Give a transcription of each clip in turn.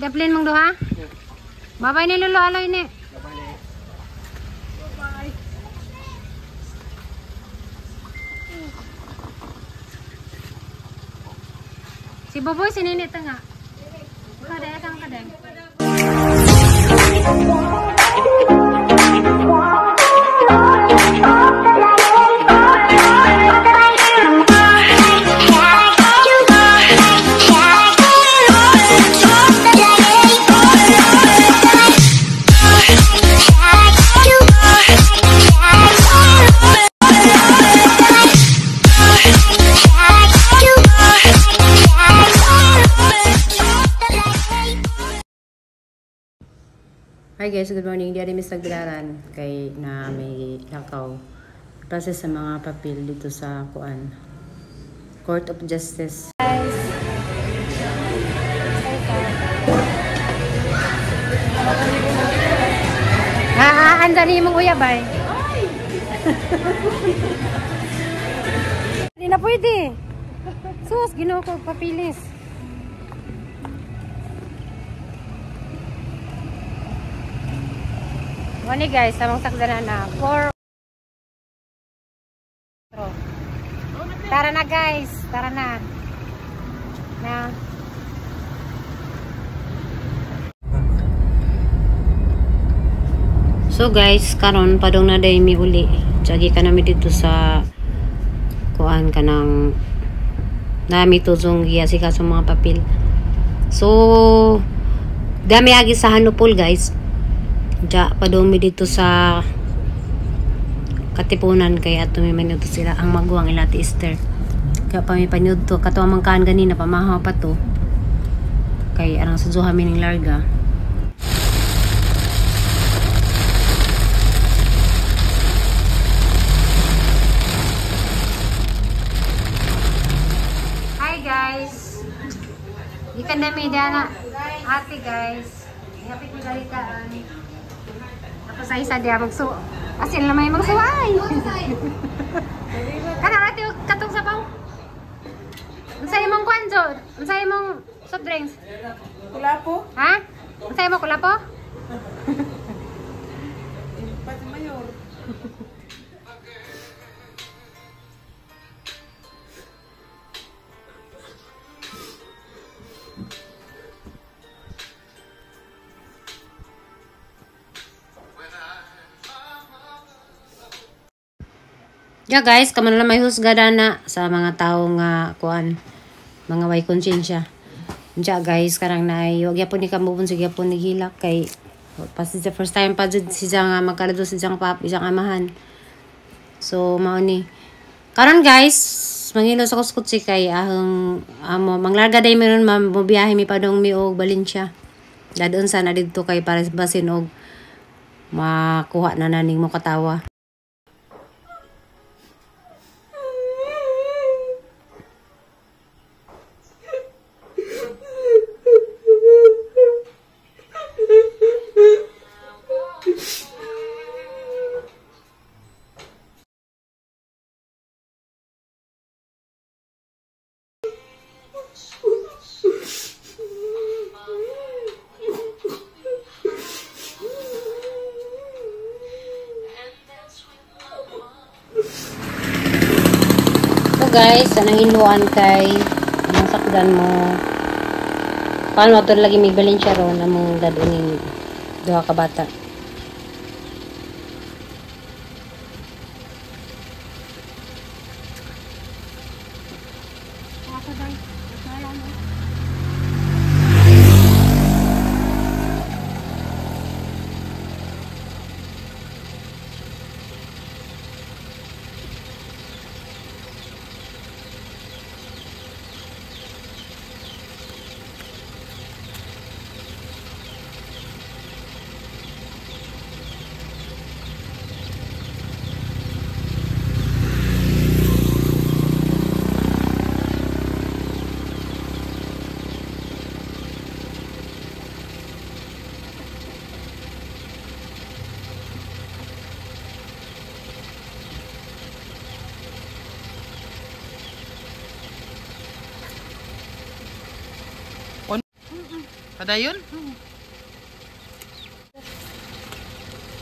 daplin mong duha? Babay ni Lolo aloy ni. Si Boboy sininit nga. Kadeng kang kadeng. Guys, good morning. Diyan Miss Nagbilaran kay na may lakaw. Process sa mga papel dito sa kuan. Court of Justice. Guys. Ha, anda ni mong uyabay. Hindi na pwede. Sus, ginoo ko papilis. Muni guys, samang sakdanan na. For Tara na guys, tara na. Na. So guys, karon padong na day mi uli. Tsagi ka nami dito sa kuan ka ng nami tuzong giya sika sa mga papel. So, dami agi sa Hanupol guys. Diya, padumi dito sa katipunan kay ato may minuto sila ang maguwang ilati Easter. Kaya pa may panyod to. Kato ang mangkaan ganina, pamahaw pa to. Kay arang sa zuha mining larga. Hi guys! Ikan na media na. Ate guys. Hapit ni galitaan. Ako sa isa dia magsu. Asin lamay magsuway. Kana ate katong sabaw. Unsay imong kwanjo? Unsay imong soft drinks? Wala po. Ha? Unsay imong kulapo? Pati mayor. Yeah guys, kamo na may husgada na sa mga tao nga kuan mga way konsensya. Diya guys, karang na wag yapon ni kamubon sige yapon ni hilak kay pas the first time pa jud si nga magkalado si jang pap isang amahan. So mao ni. Karon guys, mangilo sa kuskutsi kay ahong amo manglarga day meron mam biyahe mi padong mi og Valencia. Dadon sana didto kay para basin og makuha na naning mo katawa. Anang inuan kay ang sakdan mo. Paano ato lagi may balin siya ron among dadunin duha ka bata.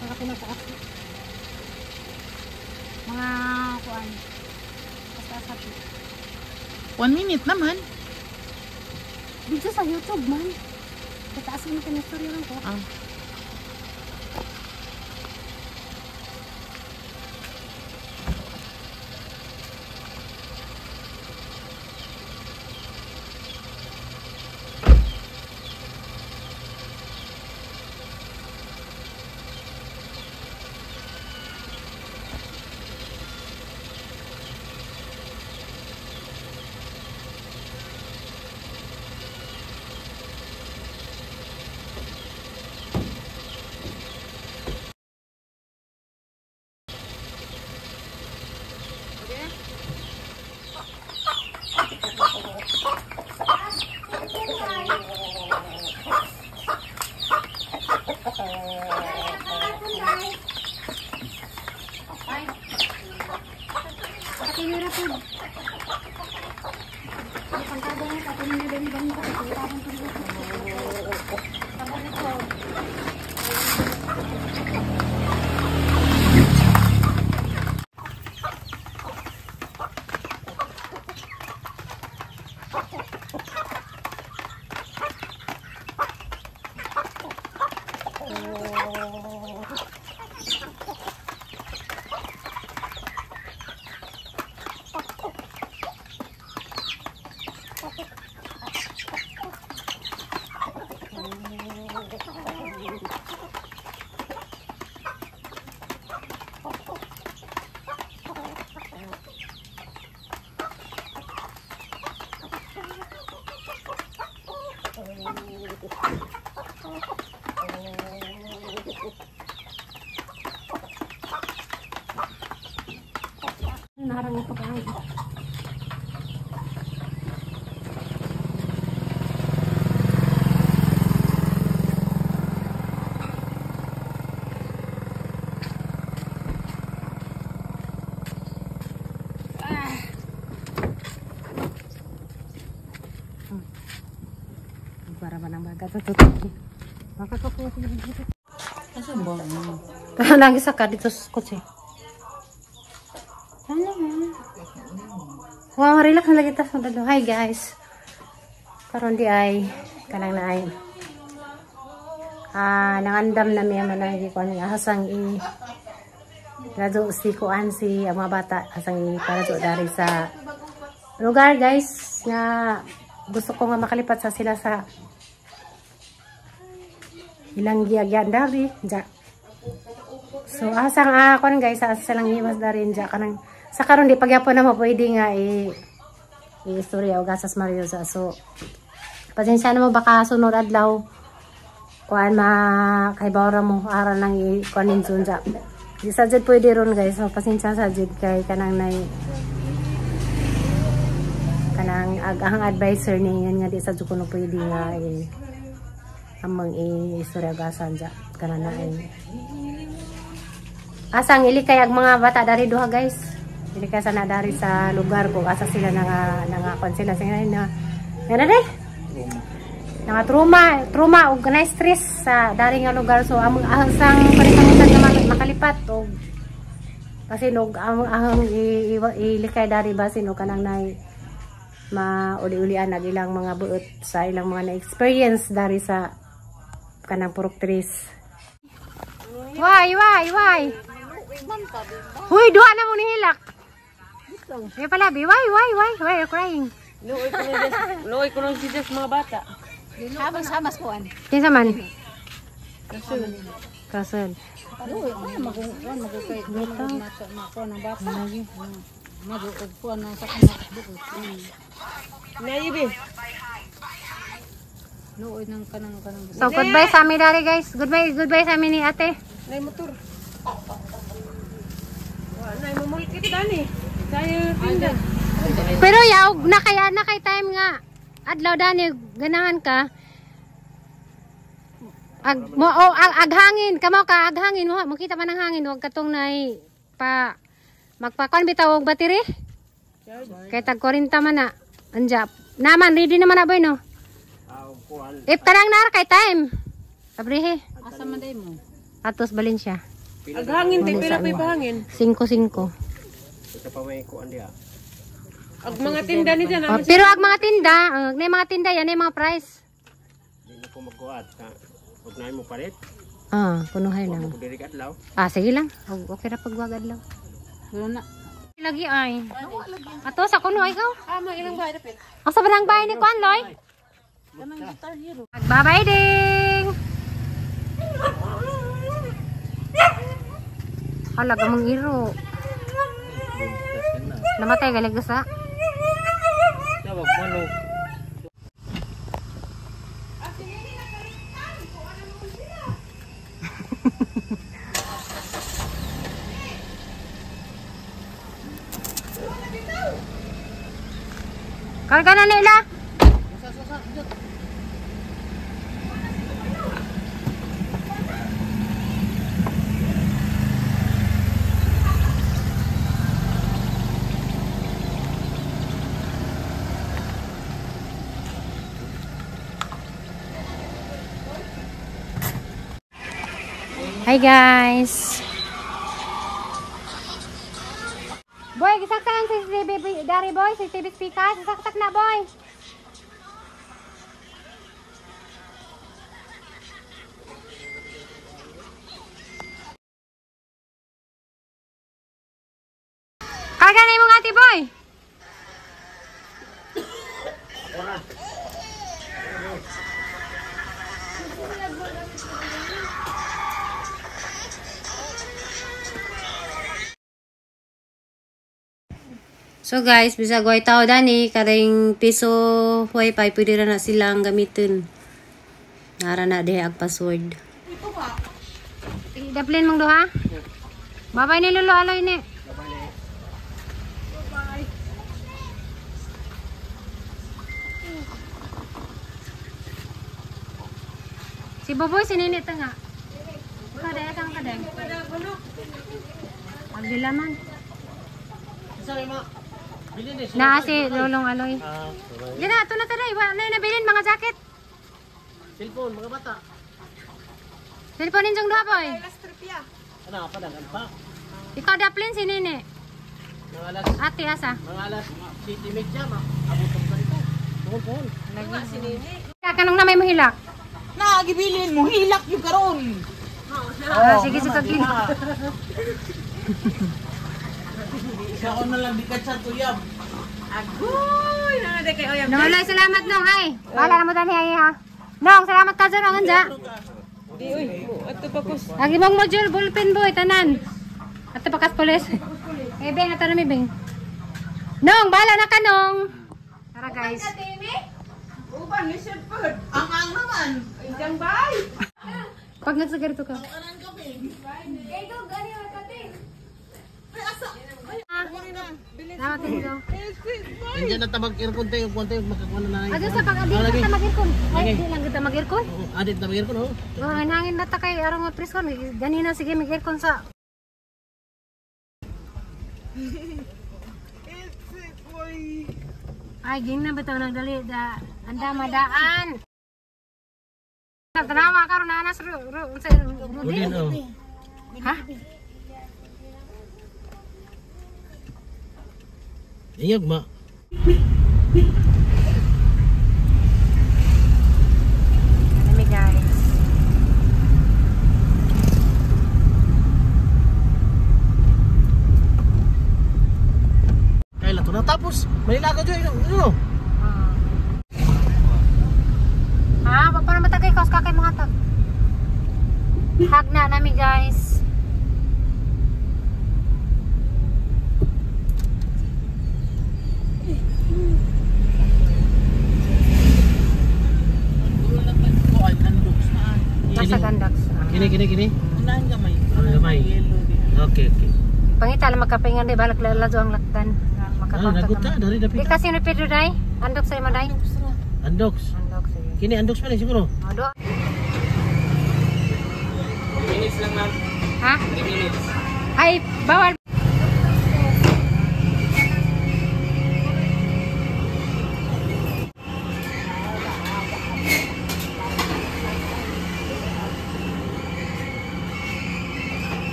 Saka pinataas. Mga kuan. Basta sa One minute naman. Dito sa YouTube man. Tataas mo ka na story lang ko. Ah. Patinira po. Pangkada nga, patinira din ba nito? Narang ito ka Para ba nang baga tututok? Baka ko po dito. Asan ba? Kaya lagi sa ka dito sa kotse. Ano man? Wow, relax na lagi tas dado. Hi guys. Karon di ay kanang na ay ah nangandam na miya man lagi ko ang hasang i Radyo si kuan si ang mga bata hasang i para do dari sa lugar guys nga gusto ko nga makalipat sa sila sa ilang giyagyan dari ja So asang ah kon guys asa silang iwas na rin dya kanang sa karon di pagyapon na pwede nga i i istorya o gasas Mariosa. So pasensya na mo baka sunod adlaw kuan ma kay bawra mo aral nang i kuanin dya. Di sa jud pwede ron guys. So pasensya sa kay kanang nay kanang ag ang advisor ni yan nga di sa jud kuno pwede nga i amang i istorya gasan dya kanang na ay Asang ili ang mga bata dari duha guys. Ili kay sana dari sa lugar ko asa sila nga nga kon sila sila na Ngana deh? Nga trauma, trauma ug na stress sa dari nga lugar so among asang panitangutan nga mak- makalipat og kasi nog ang ang i- ilikay dari basin og kanang nay mauli-ulian nag ilang mga buot sa ilang mga na-experience dari sa kanang purok tris. Why, why, why? Uy, duha na mo ni hilak. May pala, bi. Why, why, why? Why are you crying? Luoy ko na des, luoy ko si des mga bata. Hamas-hamas po an. Kinsa man? Kasel. Luoy, ay maguguan, magugay. Dito. Mako ng bata. Maguog po na sa kanang buot. Naibi. Luoy ng kanang kanang. So, goodbye sa amin dari guys. Goodbye, goodbye sa amin ni ate. Nay motor. Wa nay mamulkit dani. Pero yaw, na kaya na kay time nga. Adlaw dani, ganahan ka. Ag, mo, oh, ag, aghangin. Kamo ka, aghangin mo. Makita man ang hangin. Huwag katong nai pa magpakon bitaw og battery. Kay tag 40 man na. Anja. Naman ready naman na boy no. If tanang nar kay time. Abrihe. Asa man day mo? Atos Valencia. Aghangin tayo pila pa pahangin. 5-5. Ito pa may kuan. Ag mga tinda ni dyan. Oh, pero ag mga tinda, ag na mga tinda yan ay mga price. Di na ko magkuat. Huwag na mo palit. Ah, punuhay lang. Huwag ka adlaw. Ah, sige lang. Okay ra pagwagad lang. Wala na. Lagi ay. Ato sa kuno ikaw. Ah, mga ilang bahay na pila. Ang sa barang bahay ni Kuan Loy. Bye-bye ding. Halaga mong iro. Namatay galing gusa. Tawag manok. Karga na nila. Hi guys. Boy, gisaksakan si CCTV dari boy, CCTV speaker, sisaksak na boy. So guys, bisag way tao dani karing piso wifi pwede ra na silang gamitin. Nara na diha ag password. Daplin mong duha? Babay ni Lolo aloy ni. Si Boboy sininit nga. Kada kang kadeng. Agdilaman. Sorry ma. Na si Lolong Aloy. Ah, Yan na, ito na tayo. Wala na nabilin mga jacket. cellphone mga bata. Cellphone ninsong duha boy. Ano pa dagan pa. Ikaw daplin si Nene. Mga alas Ate asa. mga alas city media ma. Abot pa rito. Tuhon tuhon. Kanong na may mahilak. Nagibilin mo, hilak yung karon. Ah, sige sa kagin. Ko na lang di ka sa tuyab. Agoy! Nangaday kayo yan. Nong salamat nong ay. Wala na mo dani ay ha. Nong, salamat ka dyan ang anja. Di, uy. Ato pa kus. Agi mong module ballpen boy tanan. At pakas pulis. Eh beng ato na mi beng. Nong, bala na ka nong. Tara guys. Uban, ni Shepherd. Ang ang naman. Indang bay. Pag nagsagarito ka. Salamat din daw. Nandiyan na tabag aircon tayo, kung tayo makakuha na na. Ado sa pag-adit Ah, lagi. ka mag-aircon. Ay, Lagi. di lang kita mag-aircon. Adit na aircon oh. Oh, nangin na ta kay arong nga preskon. Ganina sige mag-aircon sa. Ay, gin na ba ito nagdali da anda madaan. Tanawa ka ron na anas Rudin. oh. Ha? Iyag ma. Kami guys. Kailan to natapos? May laga dyan. Ano? Ha, wa pa na matagay kaos kakay mga tag. Hag na nami guys. Kuan ang looks na. Nasa gandax. Kini, kini, kini. Unahan gamay. Ang gamay. Okay, okay. Pangita lang magkapingan di balak lalazo ang lakdan. Ah, Makapagta nagot ka. Dari Di dapit. kasi ni Pedro day. Andok sa imo day. Andox. Andok sige. Kini andox pa rin siguro. Ado. Minutes lang ma'am. Ha? 3 minutes. Ay, bawal.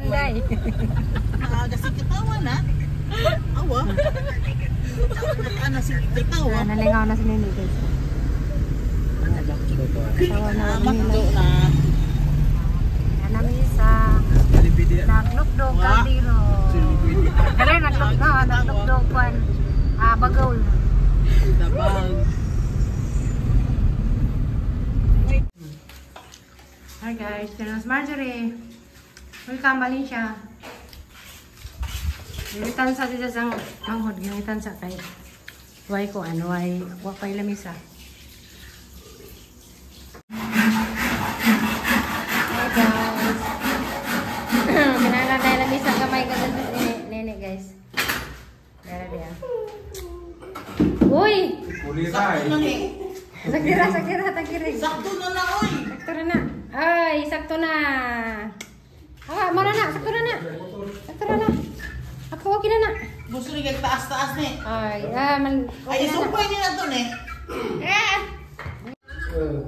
ay. Naaga si katawa na. Awa. Ano si katawa? Ah, nalingaw na si Nini guys. Tawa na ako nila. Makdo na. Yan ang isa. Naglugdog kaldiro. Kaya naglugdog, naglugdog kwan. Ah, bagol. Dabal. Hi guys, Pinos Marjorie. Welcome Valencia. Gimitan sa dito sang manghod, gimitan sa kay Why ko ano, why wa pa lamisa. Hi guys. Kinala dahil lamisa kamay ko sa nene, nene guys. Dara dia. Uy! Sakto na ni. Sakira, sakira, takirig. Sakto na na oy. Sakto na na. Ay, sakto na. Ah, mana na, sakto na na. Sakto na na. Ako, okay na na. Gusto kay taas-taas ni. Ay, ah, man, Ay, okay isumpay niya na to ni. Ah! Eh,